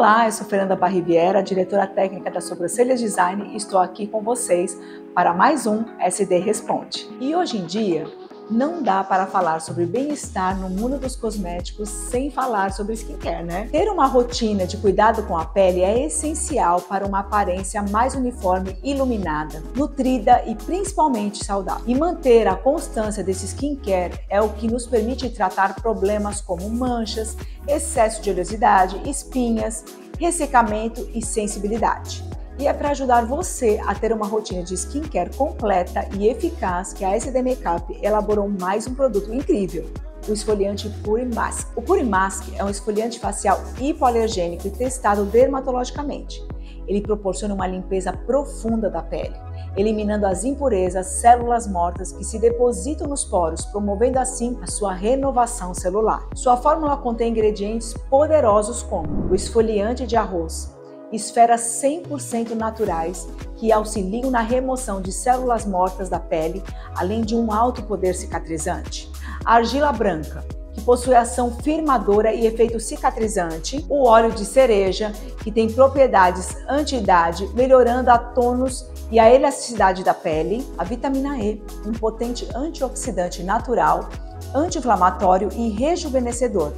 Olá, eu sou Fernanda Barriviera, diretora técnica da Sobrancelhas Design e estou aqui com vocês para mais um SD Responde. E hoje em dia, não dá para falar sobre bem-estar no mundo dos cosméticos sem falar sobre skincare, né? Ter uma rotina de cuidado com a pele é essencial para uma aparência mais uniforme, iluminada, nutrida e principalmente saudável. E manter a constância desse skincare é o que nos permite tratar problemas como manchas, excesso de oleosidade, espinhas, ressecamento e sensibilidade e é para ajudar você a ter uma rotina de skincare completa e eficaz que a SD Makeup elaborou mais um produto incrível, o esfoliante Pure Mask. O Pure Mask é um esfoliante facial hipoalergênico e testado dermatologicamente. Ele proporciona uma limpeza profunda da pele, eliminando as impurezas, células mortas que se depositam nos poros, promovendo assim a sua renovação celular. Sua fórmula contém ingredientes poderosos como o esfoliante de arroz, esferas 100% naturais que auxiliam na remoção de células mortas da pele, além de um alto poder cicatrizante. A argila branca, que possui ação firmadora e efeito cicatrizante, o óleo de cereja, que tem propriedades anti-idade, melhorando a tônus e a elasticidade da pele, a vitamina E, um potente antioxidante natural, anti-inflamatório e rejuvenescedor,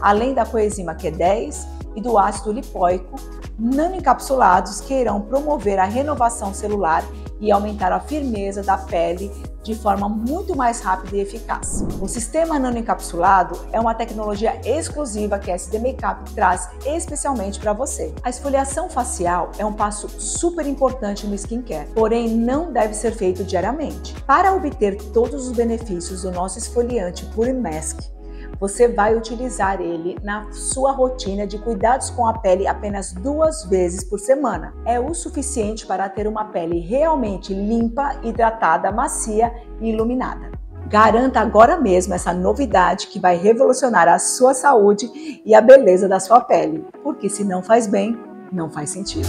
além da coenzima Q10 e do ácido lipóico, nanoencapsulados que irão promover a renovação celular e aumentar a firmeza da pele de forma muito mais rápida e eficaz. O sistema nanoencapsulado é uma tecnologia exclusiva que a SD Makeup traz especialmente para você. A esfoliação facial é um passo super importante no skincare, porém não deve ser feito diariamente. Para obter todos os benefícios do nosso esfoliante Pure Mask, você vai utilizar ele na sua rotina de cuidados com a pele apenas duas vezes por semana. É o suficiente para ter uma pele realmente limpa, hidratada, macia e iluminada. Garanta agora mesmo essa novidade que vai revolucionar a sua saúde e a beleza da sua pele, porque se não faz bem, não faz sentido.